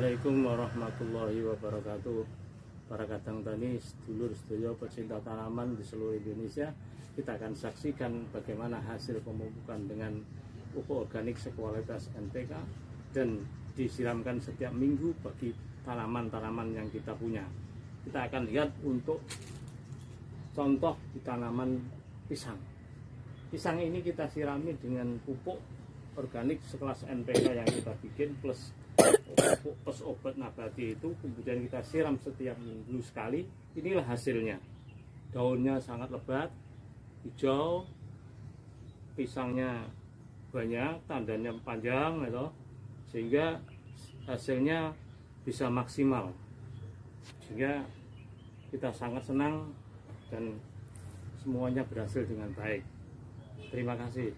Assalamualaikum warahmatullahi wabarakatuh. Para kadang tani, sedulur, sedulur, pecinta tanaman di seluruh Indonesia Kita akan saksikan bagaimana hasil pemupukan dengan pupuk organik sekualitas NPK Dan disiramkan setiap minggu bagi tanaman-tanaman yang kita punya. Kita akan lihat untuk contoh di tanaman pisang. Pisang ini kita sirami dengan pupuk organik sekelas NPK yang kita bikin plus plus obat nabati itu kemudian kita siram setiap minggu sekali inilah hasilnya. Daunnya sangat lebat hijau pisangnya banyak tandanya panjang gitu. Sehingga hasilnya bisa maksimal. Sehingga kita sangat senang dan semuanya berhasil dengan baik. Terima kasih